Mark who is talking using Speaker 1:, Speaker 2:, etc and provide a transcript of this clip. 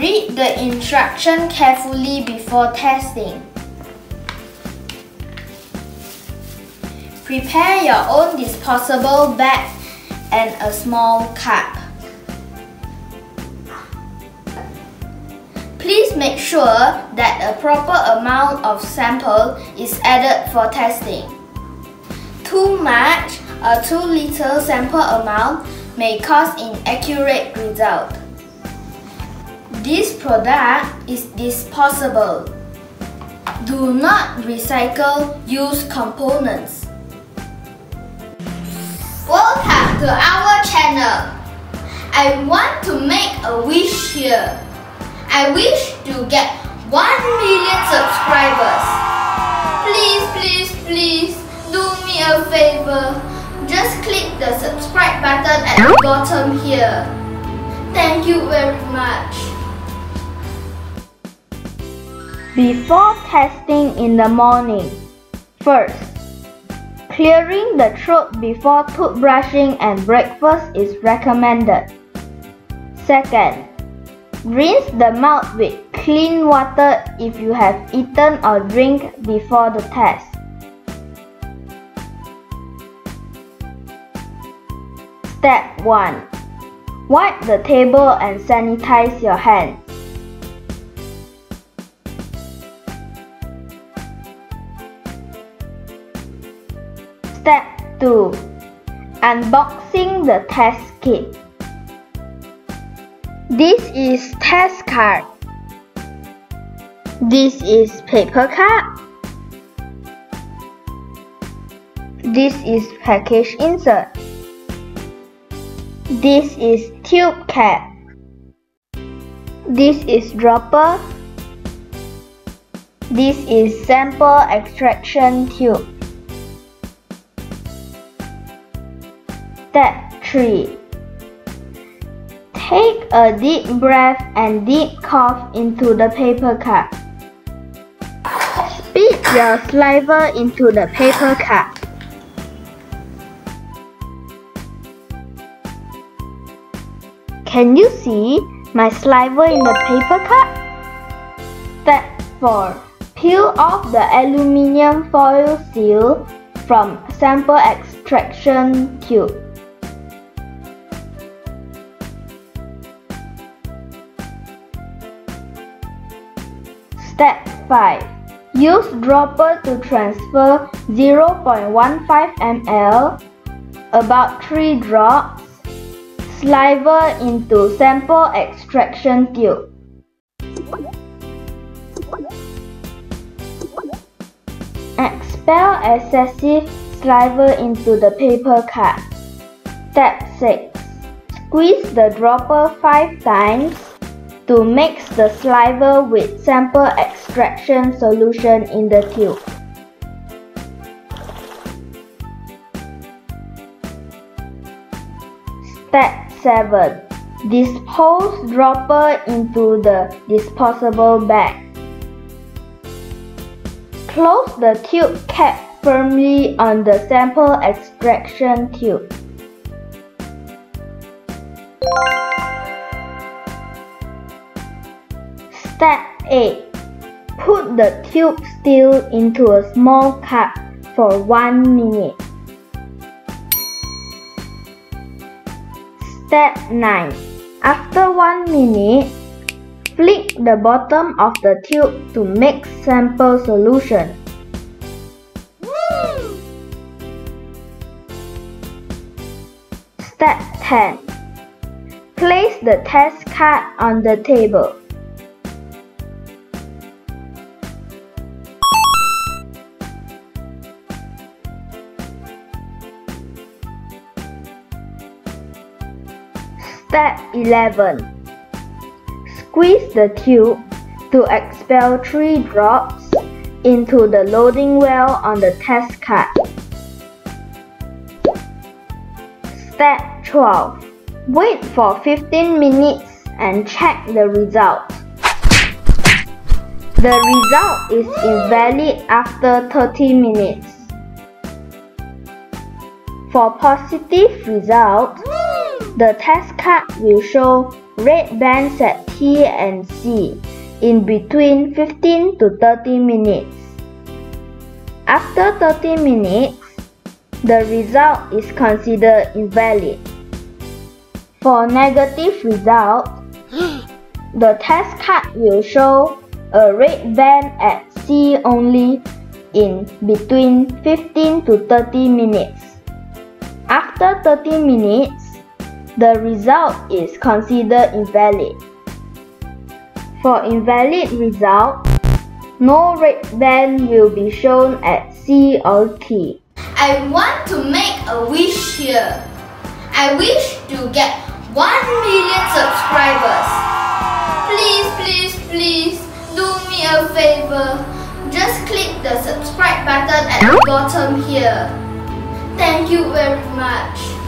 Speaker 1: Read the instruction carefully before testing. Prepare your own disposable bag and a small cup. Please make sure that a proper amount of sample is added for testing. Too much or too little sample amount may cause inaccurate result. This product is disposable. Do not recycle used components. Welcome to our channel. I want to make a wish here. I wish to get 1 million subscribers. Please, please, please do me a favor. Just click the subscribe button at the bottom here. Thank you very much.
Speaker 2: Before testing in the morning, first, clearing the throat before toothbrushing and breakfast is recommended. Second, rinse the mouth with clean water if you have eaten or drink before the test. Step 1. Wipe the table and sanitize your hands. Step 2. Unboxing the test kit. This is test card. This is paper cup. This is package insert. This is tube cap. This is dropper. This is sample extraction tube. Step 3. Take a deep breath and deep cough into the paper cup. Spit your saliva into the paper cup. Can you see my saliva in the paper cup? Step 4. Peel off the aluminium foil seal from sample extraction tube. Step 5. Use dropper to transfer 0.15 ml, about 3 drops, saliva into sample extraction tube. Expel excessive saliva into the paper cup. Step 6. Squeeze the dropper 5 times to mix the saliva with sample extraction solution in the tube. Step 7. Dispose dropper into the disposable bag. Close the tube cap firmly on the sample extraction tube. Step 8. Put the tube still into a small cup for 1 minute. Step 9. After 1 minute, flick the bottom of the tube to mix sample solution. Step 10. Place the test card on the table. Step 11. Squeeze the tube to expel 3 drops into the loading well on the test card. Step 12. Wait for 15 minutes and check the result. The result is invalid after 30 minutes. For positive result, the test card will show red bands at T and C in between 15 to 30 minutes. After 30 minutes, the result is considered invalid. For negative result, the test card will show a red band at C only in between 15 to 30 minutes. After 30 minutes, the result is considered invalid. For invalid result, no red band will be shown at C or T.
Speaker 1: I want to make a wish here. I wish to get 1 million subscribers. Please, please, please do me a favor. Just click the subscribe button at the bottom here. Thank you very much.